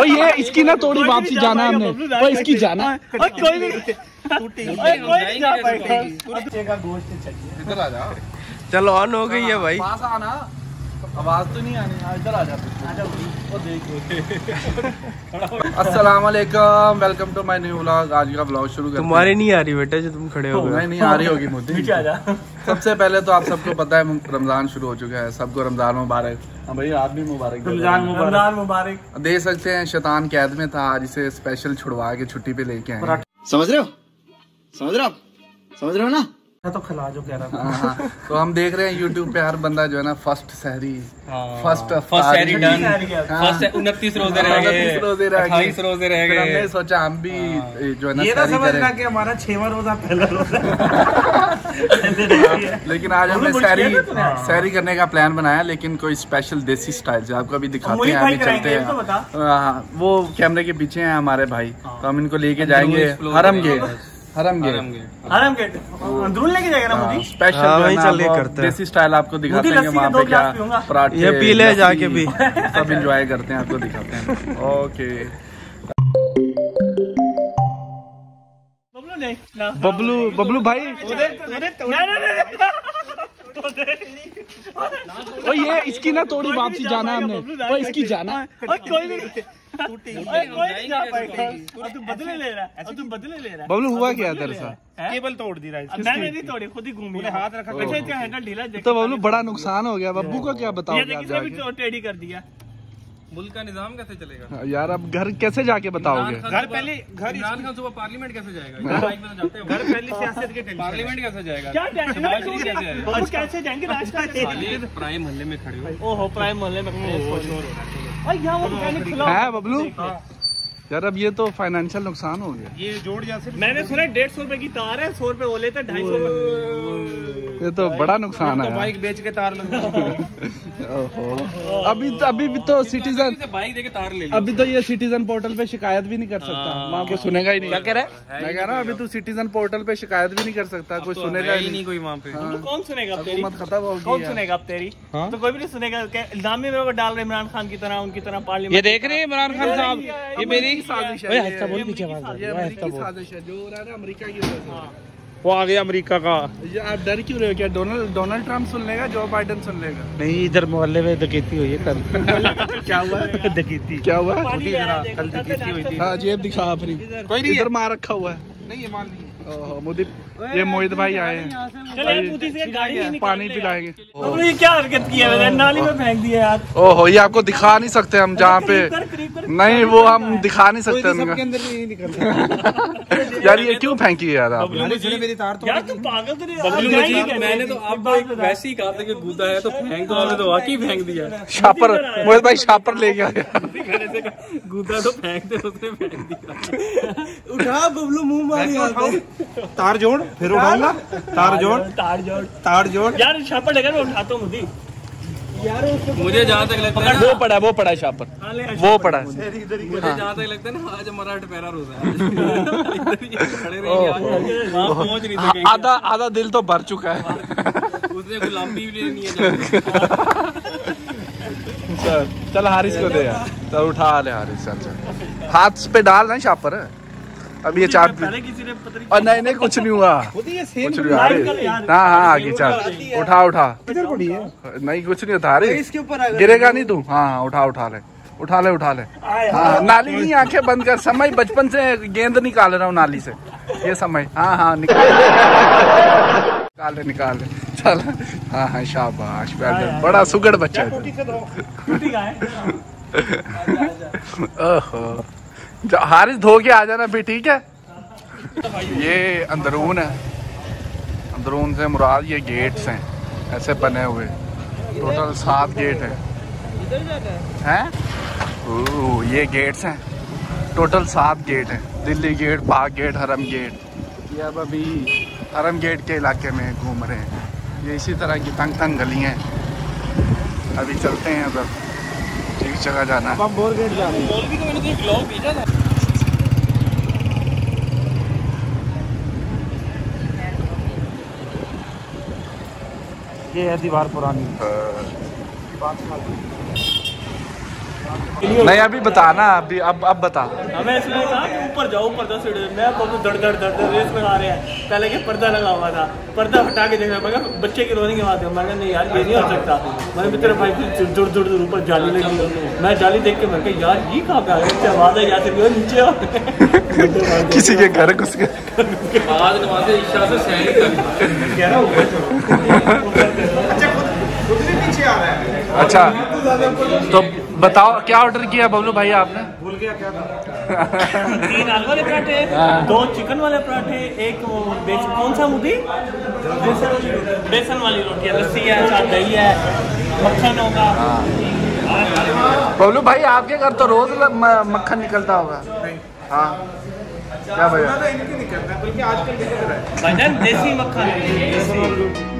ओ ये इसकी ना थोड़ी वापसी जाना है हमने। ओ इसकी जाना। है कोई नहीं। कोई नहीं जा पाएगा। इधर आ जा चलो ऑन हो गई है भाई। पास आना। आवाज़ तो नहीं आनी इधर आ जा अस्सलाम वालेकुम welcome to my new vlog. आज का व्लॉग शुरू करते तुम्हारी नहीं आ रही बेटा जो तुम खड़े हो हैं गए नहीं नहीं आ रही होगी मोदी। सबसे पहले तो आप सबको पता है रमज़ान शुरू हो चुका है। सबको रमज़ान मुबारक। हाँ भाई आप भी मुबारक रमज़ान मुबारक। देख सकते हैं शैतान कैद में था। आज इसे स्पेशल छुड़वा के छुट्टी पे लेके आए समझ रहे हो? समझ रहे हो आप? समझ रहे हो ना? तो खिला जो कह रहा था। हाँ, हाँ। तो हम देख रहे हैं यूट्यूब पे हर बंदा जो है ना फ़र्स्ट सहरी फ़र्स्ट फ़र्स्ट सैरी डन हाँ। फ़र्स्ट उनतीस रोज़े रह गए। रोज़े रह गए। रोज़े रह गए हमने सोचा हम भी जो है ना ये ना सहरी समझना कि हमारा छेवा रोजा पहला रोजा। लेकिन आज हमने सहरी था सहरी करने का प्लान बनाया लेकिन कोई स्पेशल देसी स्टाइल से आपको अभी दिखाते हैं अभी चलते हैं। तो। हाँ, वो कैमरे के पीछे हैं हमारे भाई। तो हम इनको लेके जाएँगे। explore हरम गेट हरम गेट अंदरून लेके जाएगा ना मुझे स्पेशल हाँ, है वहीं चल के करते हैं। देसी स्टाइल आपको दिखाते हैं वहाँ पे क्या पराठे ये पी ले जाके भी। सब इंजॉय करते हैं आपको दिखाते हैं। ओके। बबलू बबलू बबलू भाई। ना ना ना ओ ये इसकी ना थोड़ी वापसी जाना है हमने। ओ इसकी जाना। है कोई नहीं है है। बबलू हुआ क्या दरअसल केबल तोड़ दी रहा है मैंने नहीं तोड़ी खुद ही घूमी हाथ रखा अच्छा इसका हैंडल ढीला तो बबलू बड़ा नुकसान हो गया। बब्बू को क्या जाके? तो टेढ़ी कर दिया। मुल्क का निज़ाम कैसे चलेगा? यार अब घर कैसे जाके बताओगे? घर पहले घर इमरान खान सुबह पार्लियामेंट कैसे जाएगा? बाइक में तो जाते हो। घर पहले सियासत के पार्लियामेंट कैसे जाएगा? कैसे जाएगा? प्राइम मोहल्ले में खड़े हो। ओहो प्राइम मोहल्ले में खुला है। बबलू? यार अब ये तो फाइनेंशियल नुकसान हो गया। ये जोड़ जा मैंने सुना डेढ़ सौ रुपए की तार है सौ रुपए वो लेते ढाई सौ ये तो बड़ा नुकसान है बाइक बेच के तार ओहो। अभी तो अभी भी तो सिटीजन बाइक देके तार ले अभी तो ये सिटीजन पोर्टल पे शिकायत भी नहीं कर सकता। वहाँ कोई सुनेगा ही नहीं। क्या कह रहा है? मैं कह रहा हूँ अभी तू सिटीजन पोर्टल पे शिकायत भी नहीं कर सकता। कोई सुनेगा ही ही नहीं कोई वहाँ पे। हाँ। कौन सुनेगा तेरी? खत्म होगी कौन सुनेगा अब तेरी? हाँ? तो कोई भी नहीं सुनेगा। इल्ज़ाम भी मेरे को डाल रहे इमरान खान की तरह उनकी तरह पार्लियामेंट ये देख रहे हैं इमरान खान साहब? ये मेरी साजिश है ये- ये अमेरिकी साजिश है जो हो रहा है ना अमेरिका की वो आ गया अमेरिका का। ये आप डर क्यों रहे हो? क्या डोनाल्ड डोनाल्ड ट्रंप सुन लेगा जो बाइडन सुन लेगा? नहीं इधर मोहल्ले में डकैती हुई है कल। क्या हुआ? डकैती। क्या हुआ? कल डकैती हुई थी। हाँ जेब दिखा अपनी कोई नहीं इधर मार रखा हुआ है। नहीं ये मान मोदी ये मोहित भाई आए हैं। पानी पिलाएँगे। ये क्या हरकत की है? नाली में फेंक दिया यार। ओहो ये आपको दिखा नहीं सकते हम जहाँ पे। नहीं वो हम दिखा नहीं सकते निकल यार ये क्यों फेंकी यार आप? मेरी तार यार तू पागल तो? मैंने तो आपको वैसे ही कहा था कि है तो फेंक आपने तो वाकई फेंक दिया। शापर मोहित भाई शापर ले गया। कूदा तो फेंक दे उसने फेंक दिया। उठा बबलू मुँह मारी तार जोड़ फिर उठाऊँगा? तार जोड़। तार जोड़। तार जोड़। यार छापा लेकर मैं उठाता हूँ मुझे मुझे जहाँ तक लगता है वो पड़ा है वो पड़ा है शापर हाँ, ले, वो पड़ा है। मुझे जहाँ तक लगता है ना आज हमारा अठ पैरा रोजा है इधर ही खड़े रहेंगे आज वहाँ पहुँच नहीं सकेंगे। आधा आधा दिल तो भर चुका है। उसने गुलामी भी लेनी है चल हारिस को दे यार। चल उठा ले हारिस चल चल। हाथ पे डाल ना शापर अब ये चार और नहीं नहीं कुछ नहीं हुआ। कुछ नहीं हुआ। हाँ हाँ आगे चल। उठा उठा। नहीं कुछ नहीं होता अरे इसके ऊपर गिरेगा नहीं तू? हाँ उठा उठा ले। उठा ले उठा ले। हाँ नाली नहीं आँखें बंद कर। समय बचपन से गेंद निकाल रहा हूँ नाली से। ये समय। हाँ हाँ निकाल। निकाल ले निकाल ले। हाँ हाँ शाबाश वेल डन। बड़ा सुगड़ बच्चा है तू। ओहो। हारिस धो के आ जाना फिर ठीक है? ये अंदरून है। अंदरून से मुराद ये गेट्स हैं। ऐसे बने हुए। टोटल सात गेट हैं। हैं? ये गेट्स हैं। टोटल सात गेट हैं। दिल्ली गेट पाक गेट हरम गेट ये अब अभी हरम गेट के इलाके में घूम रहे हैं। ये इसी तरह की तंग तंग गलियाँ हैं। अभी चलते हैं अब। ठीक जगह जाना है। मौलवी को मैंने तो एक ब्लॉग भेजा था। ये है। दीवार पुरानी। नहीं अभी बताना अभी अब अब बता। हमें इसने कहा कि ऊपर जाओ पर्दा से मैं बबलू दड़ दड़ दड़ दड़ रेस लगा रहे हैं। पहले के पर्दा लगा हुआ था। पर्दा हटा के देखा मैं बच्चे के रोने की बात है। मैं कहा नहीं यार ये नहीं हो सकता। मैंने तेरे भाई की जुड़ जुड़ जुड़ ऊपर जाली लगी मैं जाली देख के मैं कहा यार ये कहाँ पे आ गया? आवाज़ है यहाँ से नीचे किसी के घर घुस गए आज नमाज़ ईशा से सैर कह रहा हूँ अच्छा तो बताओ क्या ऑर्डर किया बबलू भाई आपने? भूल गया क्या तीन आलू वाले पराठे दो चिकन वाले पराठे एक वो बेसन कौन सा मुदी? बेसन वाली रोटी। है लस्सी है साथ दही है मक्खन होगा। बबलू भाई आपके घर तो रोज मक्खन निकलता होगा। हाँ। क्या भैया भाईजान देसी मक्खन।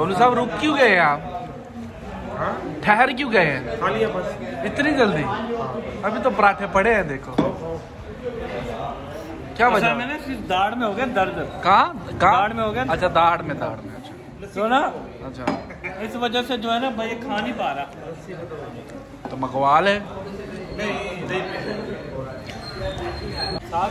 बबलू साहब रुक क्यों गए हैं? आप ठहर क्यों गए हैं? खा लिया बस। इतनी जल्दी? अभी तो पराठे पड़े हैं देखो। क्या अच्छा वजह? मैंने सिर्फ़ दाढ़ में हो गया दर्द। कहाँ? कहाँ? दाढ़ में हो गया? अच्छा दाढ़ में दाढ़ में अच्छा। तो ना? अच्छा। इस वजह से जो है ना भाई खा नहीं पा रहा। तो मकवाल है साथ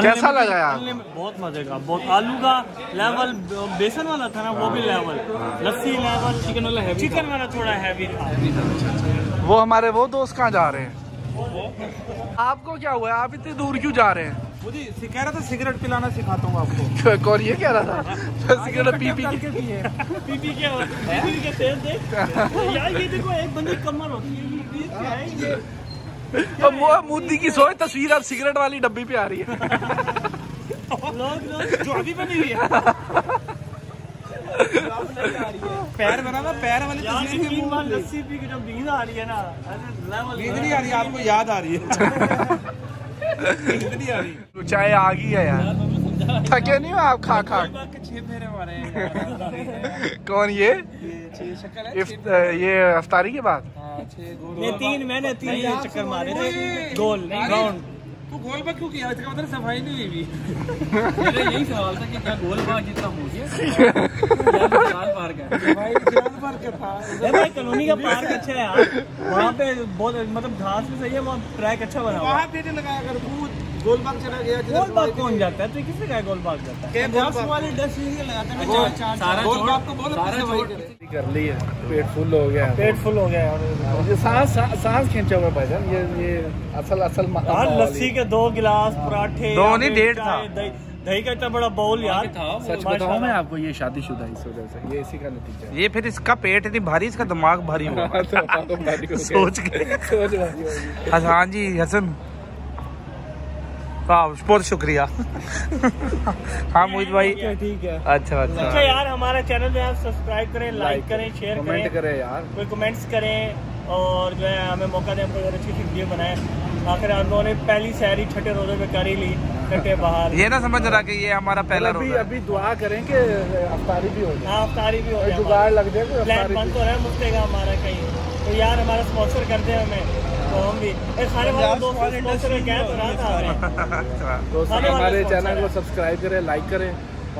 कैसा लगा यार? बहुत मज़े का बहुत आलू का लेवल बेसन वाला था ना वो भी लेवल लस्सी लेवल चिकन वाला है चिकन वाला थोड़ा हैवी था। वो हमारे वो दोस्त कहाँ जा रहे हैं? आपको क्या हुआ? आप इतनी दूर क्यों जा रहे हैं? मुझे कह रहा था सिगरेट पिलाना सिखाता हूँ आपको। और ये कह रहा था सिगरेट पी पी के। पी पी पी के तेल देख यार ये देखो एक बंदी कमर होती है। ये- ये क्या है ये? अब वो मोदी की सोए तस्वीर अब सिगरेट वाली डब्बी पे आ रही है। लोग लोग जो अभी बनी हुई है। पैर बना ना पैर वाली तस्वीर बार मुँह लस्सी पी के जो नींद आ रही है ना नींद नहीं आ रही आपको याद आ रही है। नींद नहीं आ रही। तो चाय आ गई है यार। थके नहीं हो आप? खा खा। कौन ये? छह शक्ल है इफ़, ये अफ्तारी के बाद? हाँ, छह गोल ये तीन मैंने तीन चक्कर मारे थे। गोल राउंड तू गोल क्यों किया? इसका मतलब सफ़ाई नहीं हुई मेरा यही सवाल था कि क्या गोल बाग जितना हो गया पार्क है भाई पार्क था भाई कॉलोनी का पार्क अच्छा है यार। वहाँ पे बहुत मतलब घास भी सही है वहाँ ट्रैक अच्छा बना हुआ। है वहाँ पे लगाया कर तू गोल बाग चला गया गोल बाग कौन जाता है? तो किसने कहा गोल बाग जाता है? दस वाली दस लगाता है चार चार गोल बाग को बोलो सारा सफ़ाई कर। ली है पेट फुल हो गया। पेट फुल हो गया यार। ये सांस सांस खींचा हुआ है भाईजान ये ये असल असल मा- लस्सी के दो गिलास पराठे दो नहीं, डेढ़ था। दही दही का इतना बड़ा बाउल यार। था सच। बताऊँ मैं आपको ये शादीशुदा है इस वजह से ये इसी का नतीजा है। ये फिर इसका पेट इतनी भारी इसका दिमाग भारी हुआ तो हो सोच के। सोच भारी हो गई। हाँ जी हसन। बहुत शुक्रिया। हाँ मोहित भाई। ठीक है अच्छा अच्छा। अच्छा यार हमारा चैनल में आप सब्सक्राइब करें लाइक करें शेयर कमेंट करें यार। कोई कमेंट्स करें और जो है हमें मौका दें कोई और अच्छी वीडियो बनाए। आखिर हम लोगों ने पहली सैरी छठे रोज़े में कर ही ली कटे बाहर। ये ना समझ रहा कि ये हमारा पहला अभी रोजा अभी दुआ करें कि अफ्तारी भी हो जाए। हाँ अफ्तारी भी हो गया जुगाड़ लग जाए प्लान बंद तो है मुफ्ते का हमारा कहीं। तो यार हमारा स्पॉन्सर कर दे हमें। भी दोस्त तो दोस्तों हमारे चैनल को सब्सक्राइब करें लाइक करें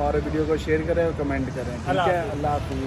और वीडियो को शेयर करें और कमेंट करें। ठीक है? अल्लाह हाफिज़।